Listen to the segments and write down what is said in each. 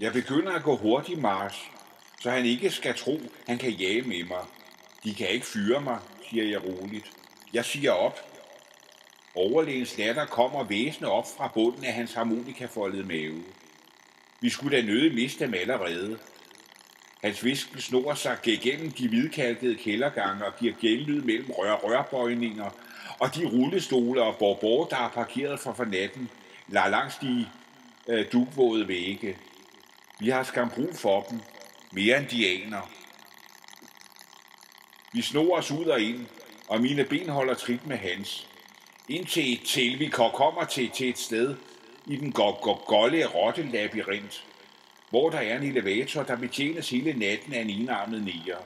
Jeg begynder at gå hurtigt march, så han ikke skal tro, han kan jage med mig. De kan ikke fyre mig, siger jeg roligt. Jeg siger op. Overlægens latter kommer væsende op fra bunden af hans harmonikafoldede mave. Vi skulle da nøde miste dem allerede. Hans visken snor sig gennem de hvidkalkede kældergange og giver genlyd mellem rør rørbøjninger og de rullestole og borbor, der er parkeret for for natten, lader langs de øh, dugvåde vægge. Vi har skam brug for dem, mere end dianer. Vi snor os ud og ind, og mine ben holder trit med hans. Indtil til vi kommer til, til et sted i den golde rotte-labyrint, hvor der er en elevator, der betjenes hele natten af en enarmet niger.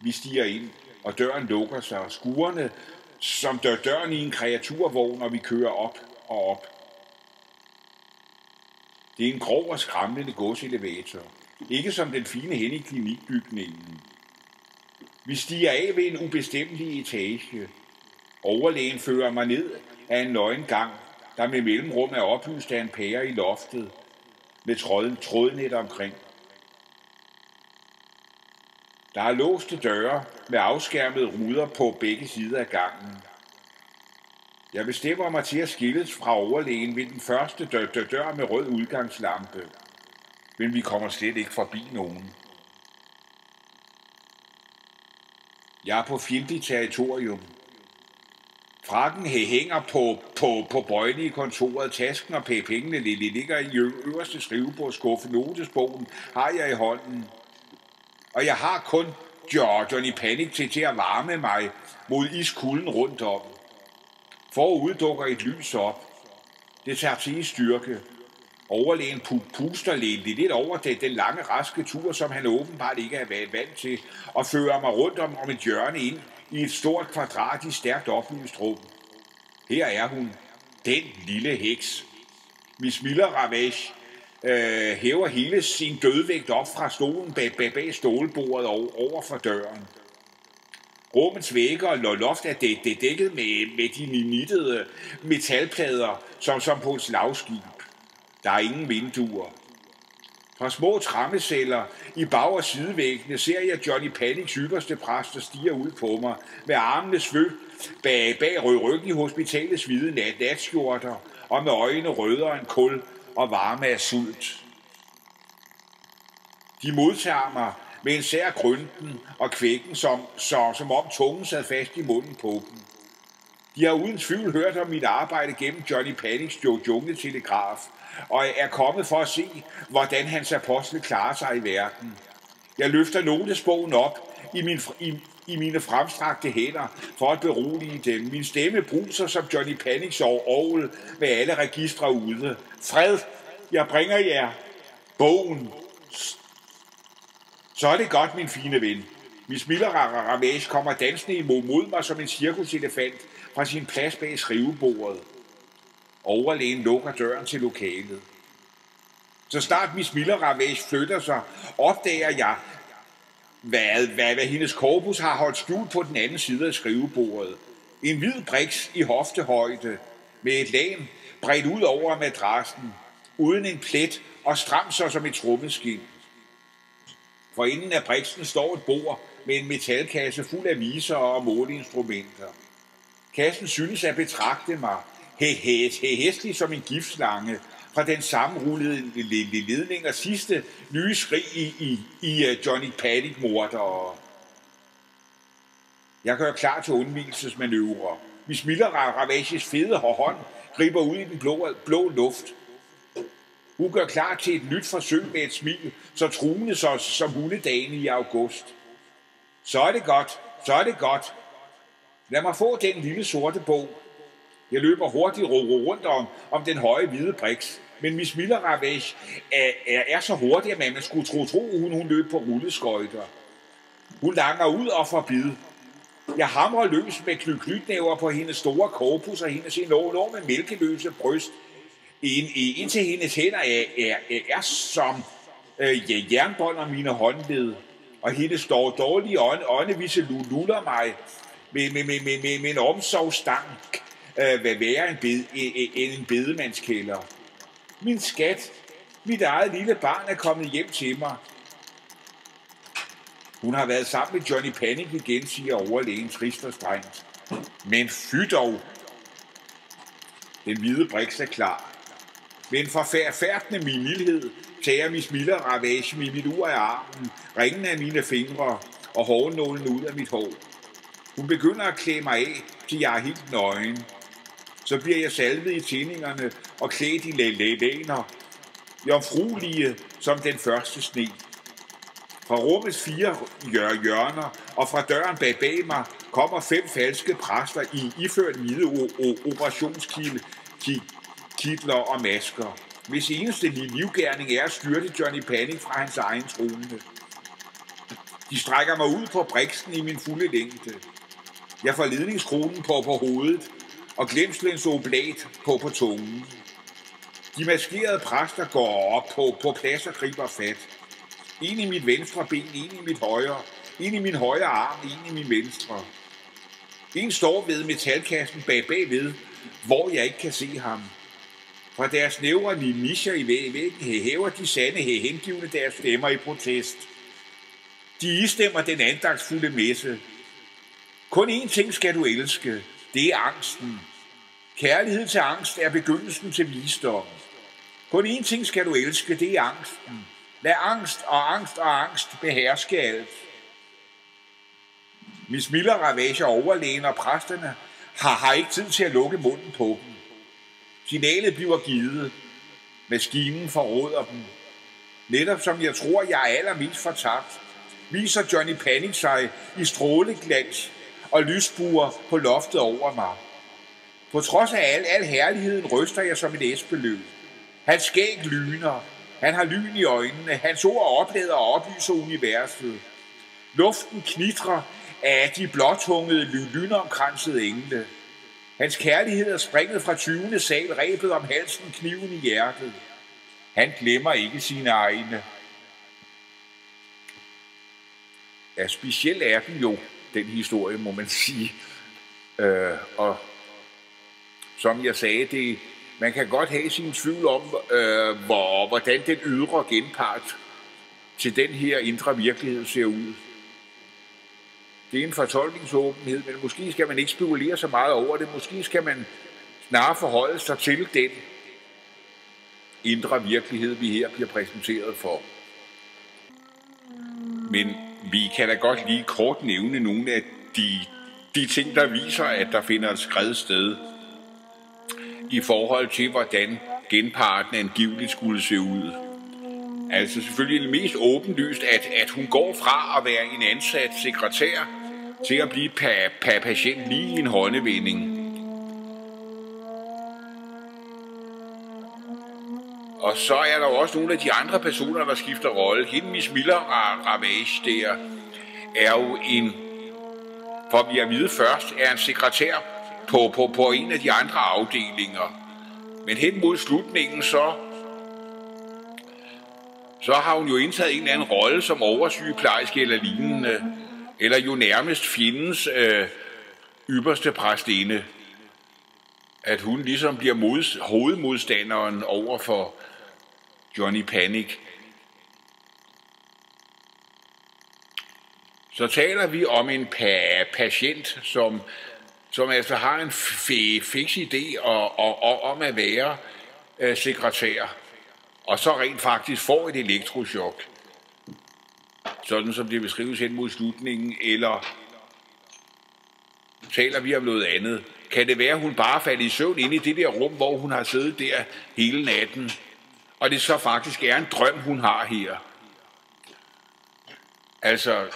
Vi stiger ind, og døren lukker sig, og skuerne, som dør døren i en kreaturvogn, når vi kører op og op. Det er en grov og skræmmende godselevator. Ikke som den fine hen i klinikbygningen. Vi stiger af ved en ubestemmelig etage. Overlægen fører mig ned af en nøgen gang, der med mellemrum er oplyst af en pære i loftet med tråd, trådnet omkring. Der er låste døre med afskærmede ruder på begge sider af gangen. Jeg bestemmer mig til at skilles fra overlægen ved den første dør, dør, dør med rød udgangslampe. Men vi kommer slet ikke forbi nogen. Jeg er på fjendtligt territorium. Frakken hænger på, på, på bøjlen i kontoret. Tasken og pengene ligger i øverste skrivebordskuffe. Notesbogen har jeg i hånden. Og jeg har kun Jordan i panik til, til at varme mig mod iskulden rundt om. Forud dukker et lys op. Det tager til i styrke. Overlægen puster lidt, lidt over det, den lange, raske tur, som han åbenbart ikke er været vant til, og fører mig rundt om, om et hjørne ind i et stort kvadrat i stærkt oplyst rum. Her er hun, den lille heks. Miss Miller Ravage øh, hæver hele sin dødvægt op fra stolen bag, bag, bag stålbordet og over for døren. Rummets vægge og loft er det, det dækket med, med de nittede metalplader, som, som på et slagskib. Der er ingen vinduer. Fra små trammeceller i bag- og sidevæggene ser jeg Johnny Panics ypperste præst, der stiger ud på mig med armene svøbt bag, bag ryggen i hospitalets hvide nat, natskjorter og med øjne rødere end kul og varme af sult. De modtager mig med en sær grønten og kvækken, som, så, som om tungen sad fast i munden på dem. De har uden tvivl hørt om mit arbejde gennem Johnny Panics jungle-telegraf, og er kommet for at se, hvordan hans apostel klarer sig i verden. Jeg løfter notesbogen op i, min, i, i mine fremstrakte hænder for at berolige dem. Min stemme bruser som Johnny Panics orgel med alle registre ude. Fred, jeg bringer jer bogen. Så er det godt, min fine ven. Miss Miller Ravage kommer dansende imod mod mig som en cirkuselefant fra sin plads bag skrivebordet. Overlægen lukker døren til lokalet. Så snart Miss Miller Ravage flytter sig, opdager jeg, hvad, hvad, hvad hendes korpus har holdt skjult på den anden side af skrivebordet. En hvid briks i hoftehøjde, med et lam bredt ud over madrassen, uden en plet og stram så som et trummeskin. For inden af briksen står et bord med en metalkasse fuld af viser og måleinstrumenter. Kassen synes at betragte mig hæhæstig som en giftslange fra den sammenrullede ledning og sidste nye skrig i, i, i uh, Johnny Paddock morder. Jeg gør klar til undvigelsesmanøvrer. Vi Miller Ravages fede hånd griber ud i den blå, blå luft. Hun gør klar til et nyt forsøg med et smil, så truende så, som hundedagen i august. Så er det godt, så er det godt. Lad mig få den lille sorte bog. Jeg løber hurtigt rundt om, om den høje hvide briks. Men Miss Miller Ravage er, er, er så hurtig, at man skulle tro, tro hun, hun løb på rulleskøjter. Hun langer ud og forbid. Jeg hamrer løs med klytnæver på hendes store korpus og hendes enorme mælkeløse bryst, ind, til hendes hænder er, er, er, er som øh, jernbånd om mine håndled, og hendes står dårlige ånde, åndevise luller mig med, med, med, med, med, med en omsorgsstank, øh, hvad være en, bed, en, en bedemandskælder. Min skat, Mit eget lille barn er kommet hjem til mig. Hun har været sammen med Johnny Panic igen, siger overlægen trist og strengt. Men fy dog! Den hvide briks er klar. Med en forfærdende mildhed tager min Miller ravage med mit ur af armen, ringen af mine fingre og hårnålen ud af mit hår. Hun begynder at klæde mig af, til jeg er helt nøgen. Så bliver jeg salvet i tændingerne og klædt i lælæner, jomfruelige som den første sne. Fra rummets fire hjørner og fra døren bag bag mig kommer fem falske præster i iført hvide titler og masker, hvis eneste livgærning er at styrte Johnny Panic fra hans egen trone. De strækker mig ud på briksen i min fulde længde. Jeg får ledningskronen på på hovedet og glemslens oblat på på tungen. De maskerede præster går op på, på plads og griber fat. En i mit venstre ben, en i mit højre, en i min højre arm, en i min venstre. En står ved metalkassen bag bagved, hvor jeg ikke kan se ham. Fra deres nævre nischer i væggen hæver de sande hengivne deres stemmer i protest. De istemmer den andagsfulde messe. Kun én ting skal du elske. Det er angsten. Kærlighed til angst er begyndelsen til visdom. Kun én ting skal du elske, det er angsten. Lad angst og angst og angst beherske alt. Miss Miller ravager overlægen og præsterne har, har ikke tid til at lukke munden på dem. Signalet bliver givet. Maskinen forråder dem. Netop som jeg tror, jeg er allermest fortabt, viser Johnny Panic sig i stråleglans og lysbuer på loftet over mig. På trods af al, al herligheden ryster jeg som et æsbeløb. Hans skæg lyner. Han har lyn i øjnene. Hans ord oplader og oplyser universet. Luften knitrer af de blåtungede, lynomkransede engle. Hans kærlighed er springet fra 20. sal, rebet om halsen, kniven i hjertet. Han glemmer ikke sine egne. Ja, speciel er den jo, den historie, må man sige. Øh, og som jeg sagde, det, man kan godt have sin tvivl om, øh, hvor, hvordan den ydre genpart til den her indre virkelighed ser ud. Det er en fortolkningsåbenhed, men måske skal man ikke spekulere så meget over det. Måske skal man snarere forholde sig til den indre virkelighed, vi her bliver præsenteret for. Men vi kan da godt lige kort nævne nogle af de, de ting, der viser, at der finder et skred sted i forhold til, hvordan genparten angiveligt skulle se ud. Altså selvfølgelig det mest åbenlyst, at, at hun går fra at være en ansat sekretær til at blive per, per patient lige i en håndevinding. Og så er der jo også nogle af de andre personer, der skifter rolle. Hende Miss Miller Ravage der er jo en, for vi at vide først, er en sekretær på, på, på en af de andre afdelinger. Men hen mod slutningen så, så har hun jo indtaget en eller anden rolle som oversygeplejerske eller lignende, eller jo nærmest fjendens øh, ypperste præstinde. At hun ligesom bliver mod, hovedmodstanderen over for Johnny Panic. Så taler vi om en pa- patient, som som altså har en fix idé og, og, og, om at være øh, sekretær, og så rent faktisk får et elektroschok sådan som det beskrives hen mod slutningen, eller taler vi om noget andet? Kan det være, at hun bare faldt i søvn inde i det der rum, hvor hun har siddet der hele natten, og det så faktisk er en drøm, hun har her? Altså,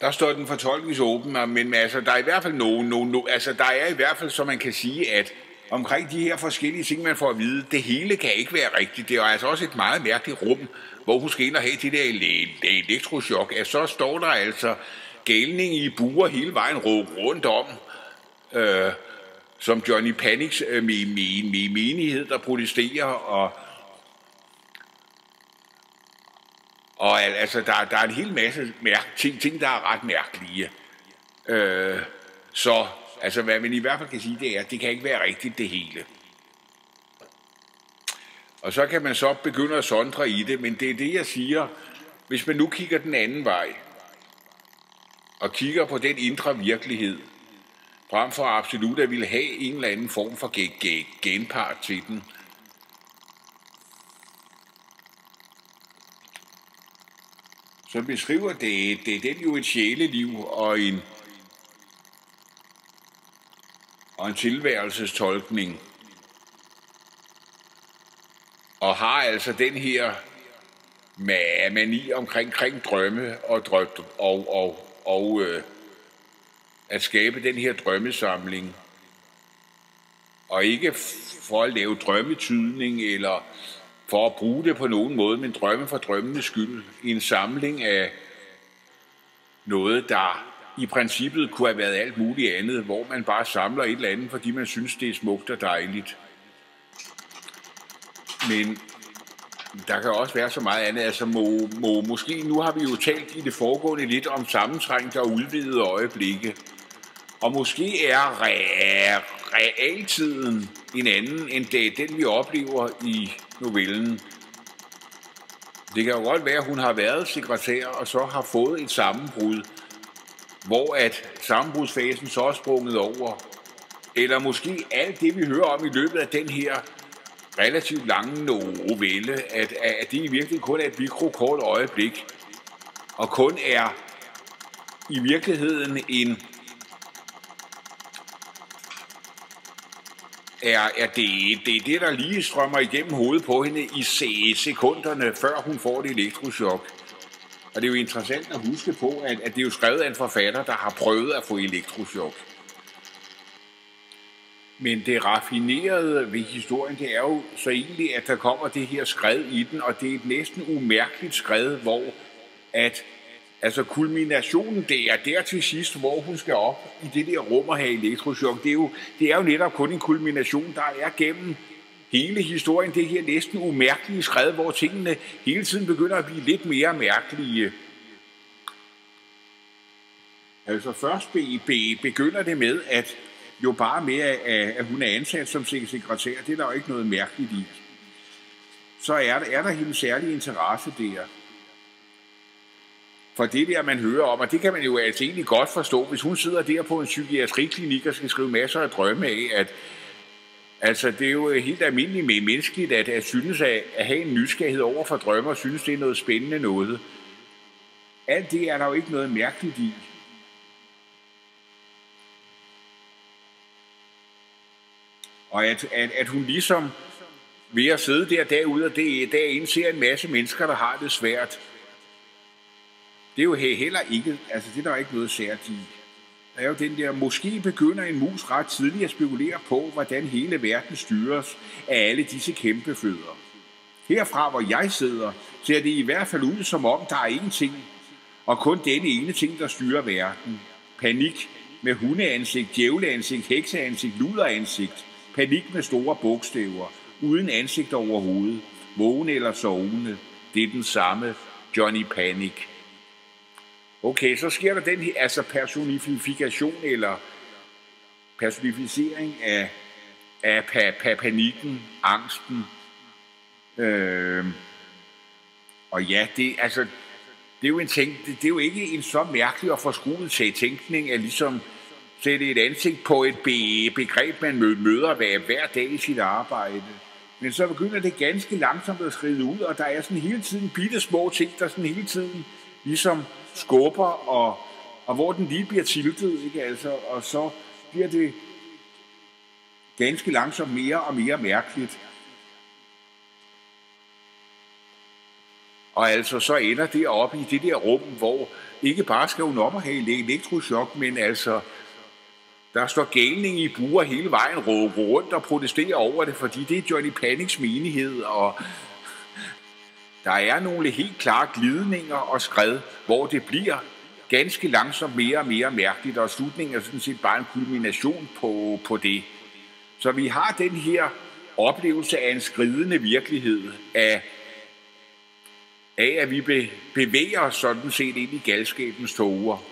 der står den fortolkningsåben, men altså, der er i hvert fald nogen, nogen, altså, der er i hvert fald, så man kan sige, at omkring de her forskellige ting, man får at vide, det hele kan ikke være rigtigt. Det er altså også et meget mærkeligt rum, hvor hun skal ind og have det der elektroschok. At så står der altså galning i buer hele vejen rundt om, øh, som Johnny Panics øh, menighed, der protesterer, og Og altså, der, der er en hel masse mærke, ting, ting, der er ret mærkelige. Øh, så altså, hvad man i hvert fald kan sige, det er, at det kan ikke være rigtigt det hele. Og så kan man så begynde at sondre i det, men det er det, jeg siger. Hvis man nu kigger den anden vej, og kigger på den indre virkelighed, frem for absolut at ville have en eller anden form for genpart til den, så beskriver det, det er den jo et sjæleliv og en, og en tilværelsestolkning. Og har altså den her mani omkring kring drømme og, drøm, og, og, og øh, at skabe den her drømmesamling. Og ikke for at lave drømmetydning eller for at bruge det på nogen måde, men drømme for drømmenes skyld. En samling af noget, der i princippet kunne have været alt muligt andet, hvor man bare samler et eller andet, fordi man synes, det er smukt og dejligt. Men der kan også være så meget andet. Altså må, må, måske, nu har vi jo talt i det foregående lidt om sammentrængte og udvidede øjeblikke. Og måske er re- realtiden en anden end det, den, vi oplever i novellen. Det kan jo godt være, at hun har været sekretær og så har fået et sammenbrud, hvor at sammenbrudsfasen så er sprunget over. Eller måske alt det, vi hører om i løbet af den her relativt lange novelle, at, at det i virkeligheden kun er et mikrokort øjeblik, og kun er i virkeligheden en er, er det, det er det, der lige strømmer igennem hovedet på hende i sekunderne, før hun får det elektrochok. Og det er jo interessant at huske på, at, at det er jo skrevet af en forfatter, der har prøvet at få elektrochok. Men det raffinerede ved historien, det er jo så egentlig, at der kommer det her skred i den, og det er et næsten umærkeligt skred, hvor at Altså kulminationen der, der til sidst, hvor hun skal op i det der rum og have elektrochok, det er, jo, det er jo netop kun en kulmination, der er gennem hele historien, det her næsten umærkelige skred, hvor tingene hele tiden begynder at blive lidt mere mærkelige. Altså først be, begynder det med, at jo bare med, at, at hun er ansat som sekretær, det er der jo ikke noget mærkeligt i. Så er der, er der hendes særlige interesse der for det der, man hører om, og det kan man jo altså egentlig godt forstå, hvis hun sidder der på en psykiatriklinik og skal skrive masser af drømme af, at altså, det er jo øh, helt almindeligt med menneskeligt, at, at synes at, at have en nysgerrighed over for drømme og synes, det er noget spændende noget. Alt det er der jo ikke noget mærkeligt i. Og at, at, at hun ligesom ved at sidde der derude og derinde ser en masse mennesker, der har det svært, det er jo heller ikke, altså det er der ikke noget særligt i. Er jo den der, måske begynder en mus ret tidligt at spekulere på, hvordan hele verden styres af alle disse kæmpe fødder. Herfra, hvor jeg sidder, ser det i hvert fald ud som om, der er ingenting, og kun denne ene ting, der styrer verden. Panik med hundeansigt, djævleansigt, hekseansigt, luderansigt. Panik med store bogstaver, uden ansigt overhovedet. Vågen eller sovende. Det er den samme Johnny Panic. Okay, så sker der den her altså personifikation eller personificering af, af pa, pa, panikken, angsten. Øh, og ja, det, altså, det er jo en tænk, det, det er jo ikke en så mærkelig og forskruet til tænkning at ligesom sætte et ansigt på et be, begreb, man møder hver, hver dag i sit arbejde. Men så begynder det ganske langsomt at skride ud, og der er sådan hele tiden bitte små ting, der sådan hele tiden ligesom skubber, og, og hvor den lige bliver tiltet, ikke? Altså, og så bliver det ganske langsomt mere og mere mærkeligt. Og altså så ender det op i det der rum, hvor ikke bare skal hun op og have elektrochok, men altså der står galning i buer hele vejen rundt og protesterer over det, fordi det er Johnny Panics menighed, og der er nogle helt klare glidninger og skred, hvor det bliver ganske langsomt mere og mere mærkeligt, og slutningen er sådan set bare en kulmination på, på det. Så vi har den her oplevelse af en skridende virkelighed, af, af at vi bevæger os sådan set ind i galskabens toger.